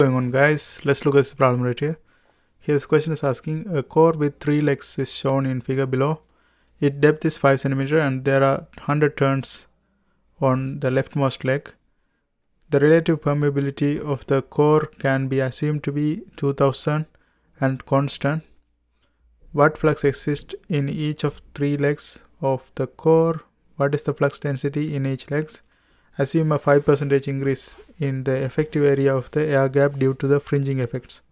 going on guys? Let's look at this problem right here. Here this question is asking a core with three legs is shown in figure below. Its depth is 5 centimeter and there are 100 turns on the leftmost leg. The relative permeability of the core can be assumed to be 2000 and constant. What flux exists in each of three legs of the core? What is the flux density in each legs assume a 5% increase in the effective area of the air gap due to the fringing effects.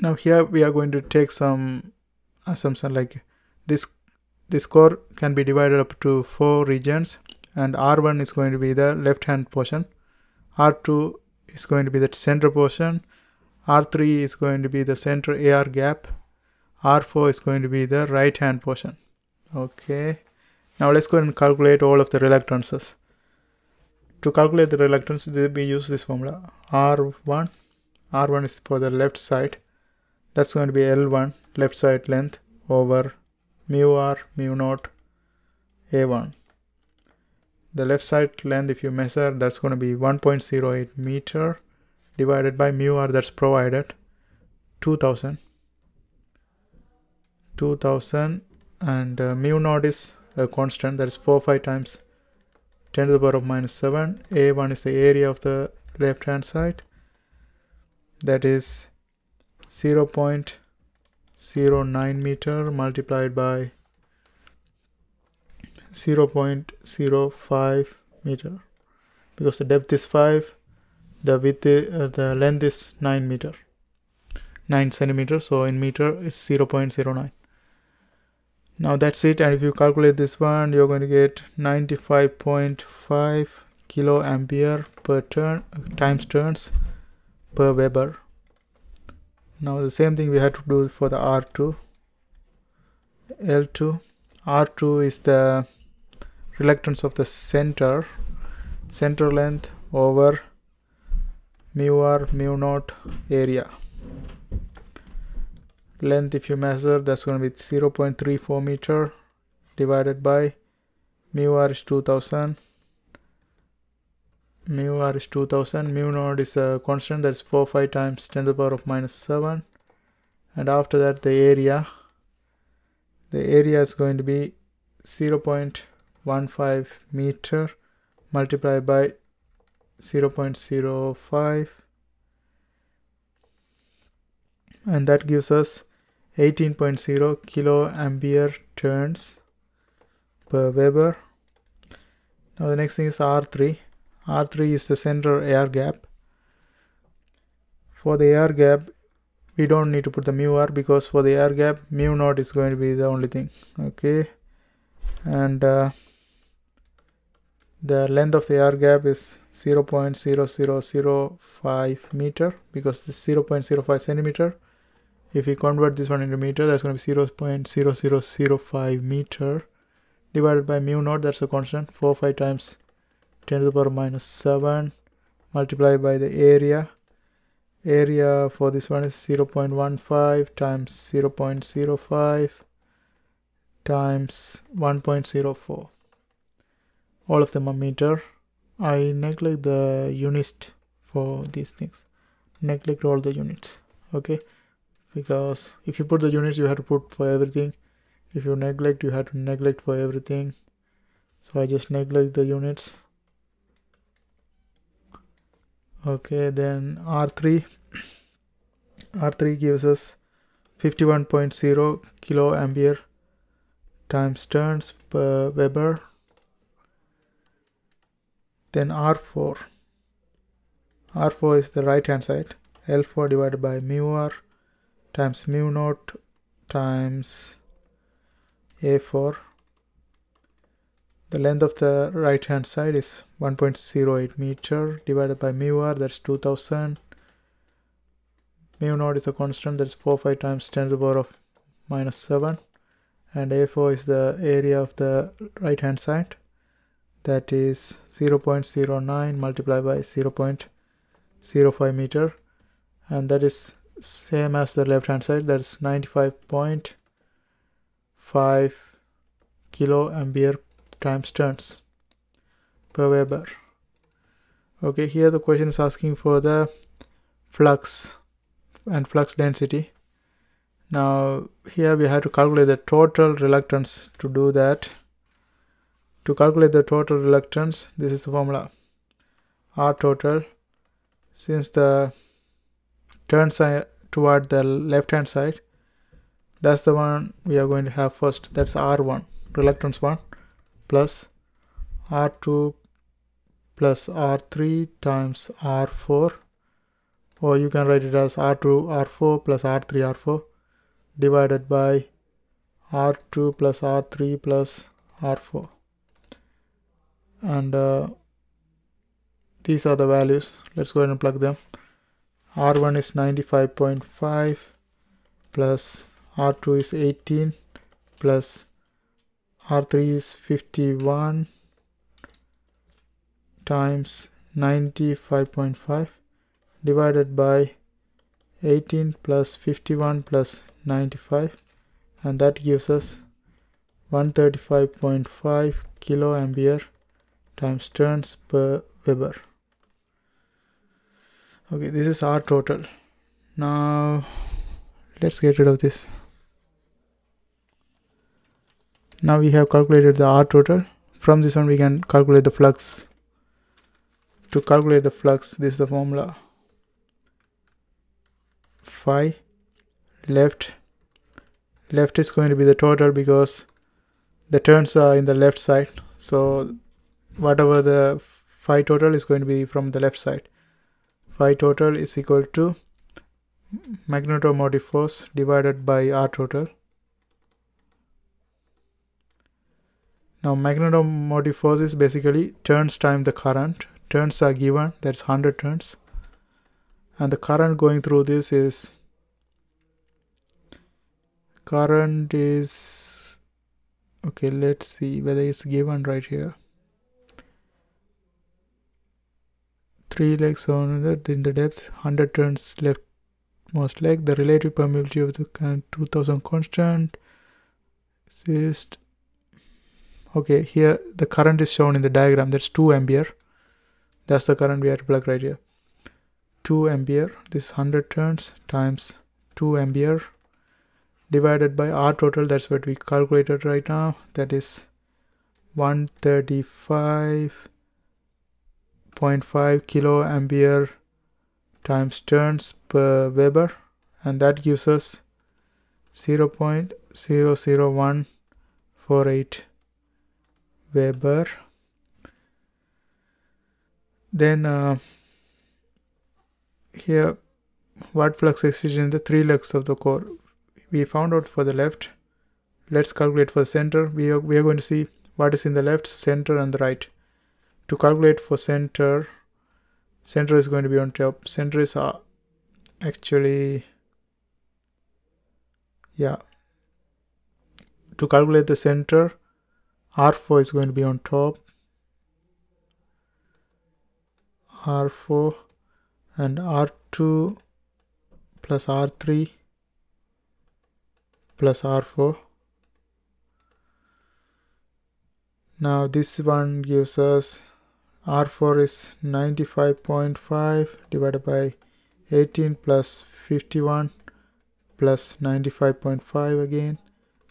Now here we are going to take some assumption like this this core can be divided up to four regions and R1 is going to be the left hand portion, R2 is going to be the center portion, R3 is going to be the center air gap, R4 is going to be the right hand portion. Okay. Now let's go and calculate all of the reluctances. To calculate the reluctance, we use this formula. R1, R1 is for the left side. That's going to be L1, left side length, over mu R, mu naught, A1. The left side length, if you measure, that's going to be 1.08 meter divided by mu R that's provided, 2000. 2000 and uh, mu naught is a constant that is 4 pi times 10 to the power of minus 7 a1 is the area of the left hand side. That is 0 0.09 meter multiplied by 0 0.05 meter. Because the depth is 5 the width uh, the length is 9 meter. 9 centimeter so in meter is 0 0.09 now that's it. And if you calculate this one you're going to get 95.5 kilo ampere per turn times turns per Weber. Now the same thing we had to do for the R2 L2 R2 is the reluctance of the center center length over mu r mu naught area length if you measure that's going to be 0.34 meter divided by mu r is 2000 mu r is 2000 mu naught is a constant that's 4 pi times 10 to the power of minus 7 and after that the area the area is going to be 0.15 meter multiplied by 0.05 and that gives us 18.0 kilo ampere turns per Weber. Now the next thing is R3. R3 is the center air gap. For the air gap, we don't need to put the mu r because for the air gap, mu naught is going to be the only thing. Okay, and uh, the length of the air gap is 0.0005 meter because it's 0.05 centimeter if we convert this one into meter that's going to be 0.0005 meter divided by mu naught that's a constant 4 pi times 10 to the power minus 7 multiplied by the area. Area for this one is 0.15 times 0.05 times 1.04 all of them are meter. I neglect the units for these things. Neglect all the units okay because if you put the units you have to put for everything. If you neglect you have to neglect for everything. So I just neglect the units. Okay then R3 R3 gives us 51.0 kilo ampere times turns per Weber. Then R4 R4 is the right hand side L4 divided by mu R times mu naught times a4 the length of the right hand side is 1.08 meter divided by mu r that's 2000 mu naught is a constant that's 4 pi times 10 to the power of minus 7 and a4 is the area of the right hand side that is 0.09 multiplied by 0.05 meter. And that is same as the left hand side that's 95.5 kilo ampere times turns per Weber. Okay here the question is asking for the flux and flux density. Now here we have to calculate the total reluctance to do that. To calculate the total reluctance this is the formula. R total since the turns toward the left hand side. That's the one we are going to have first. That's r1 reluctance 1 plus r2 plus r3 times r4 or you can write it as r2 r4 plus r3 r4 divided by r2 plus r3 plus r4 and uh, these are the values. Let's go ahead and plug them r1 is 95.5 plus r2 is 18 plus r3 is 51 times 95.5 divided by 18 plus 51 plus 95 and that gives us 135.5 kiloampere times turns per Weber. Okay, this is our total. Now let's get rid of this. Now we have calculated the R total. From this one we can calculate the flux. To calculate the flux, this is the formula. Phi left left is going to be the total because the turns are in the left side so whatever the phi total is going to be from the left side phi total is equal to magnetomotive force divided by r total. Now magnetomotive force is basically turns time the current. Turns are given that's 100 turns. And the current going through this is current is okay let's see whether it's given right here three legs on the in the depth 100 turns left most leg the relative permeability of the current 2000 constant. Okay here the current is shown in the diagram. That's 2 ampere. That's the current we have to plug right here. 2 ampere. This 100 turns times 2 ampere divided by r total. That's what we calculated right now. That is 135 0.5 kilo ampere times turns per Weber and that gives us 0 0.00148 Weber. Then uh, here what flux exists in the three legs of the core? We found out for the left. Let's calculate for the center. We are, we are going to see what is in the left center and the right to calculate for center center is going to be on top. Center is uh, actually yeah. To calculate the center r4 is going to be on top. R4 and r2 plus r3 plus r4 now this one gives us R4 is 95.5 divided by 18 plus 51 plus 95.5 again.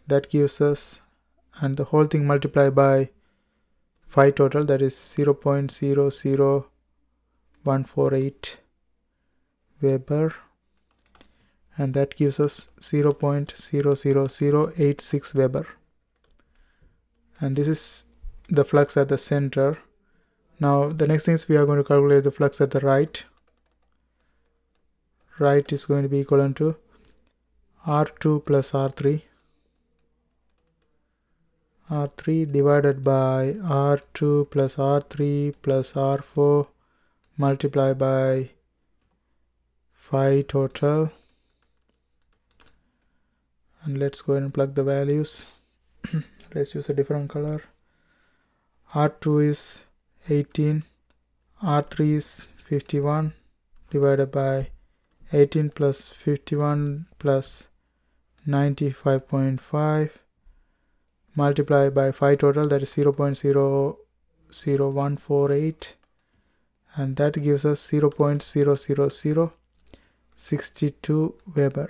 That gives us and the whole thing multiplied by phi total that is 0 0.00148 Weber. And that gives us 0 0.00086 Weber. And this is the flux at the center now the next thing is we are going to calculate the flux at the right. Right is going to be equivalent to R2 plus R3. R3 divided by R2 plus R3 plus R4 multiplied by phi total and let's go ahead and plug the values let's use a different color R2 is 18 r3 is 51 divided by 18 plus 51 plus 95.5 multiplied by phi total that is 0 0.00148 and that gives us 0.00062 Weber.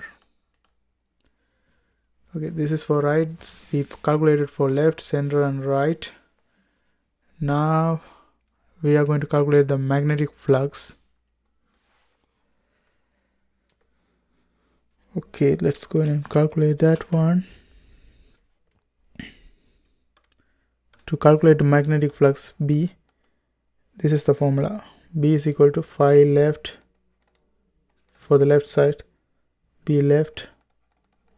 Okay this is for right we've calculated for left center and right. Now we are going to calculate the magnetic flux. Okay let's go and calculate that one. To calculate the magnetic flux B this is the formula. B is equal to phi left for the left side. B left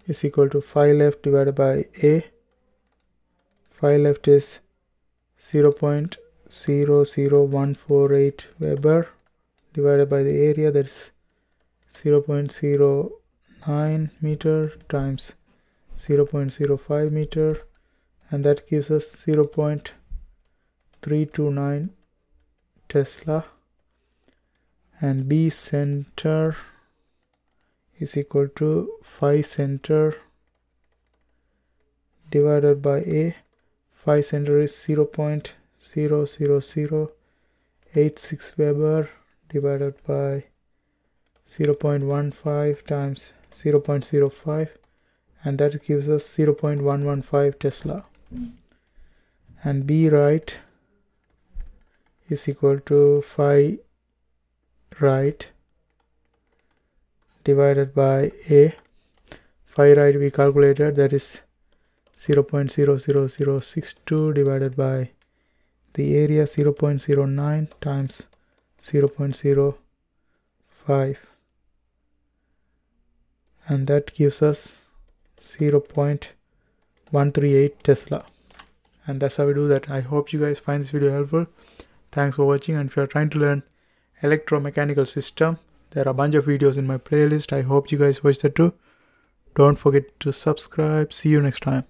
is equal to phi left divided by A. Phi left is 0 0.00148 Weber divided by the area that's 0.09 meter times 0.05 meter and that gives us 0.329 Tesla. And B center is equal to phi center divided by A. Phi center is 0 0.00086 Weber divided by 0.15 times 0.05 and that gives us 0.115 Tesla. And B right is equal to phi right divided by A. Phi right we calculated that is 0.00062 divided by the area 0.09 times 0.05 and that gives us 0.138 Tesla. And that's how we do that. I hope you guys find this video helpful. Thanks for watching. And if you're trying to learn electromechanical system there are a bunch of videos in my playlist. I hope you guys watch that too. Don't forget to subscribe. See you next time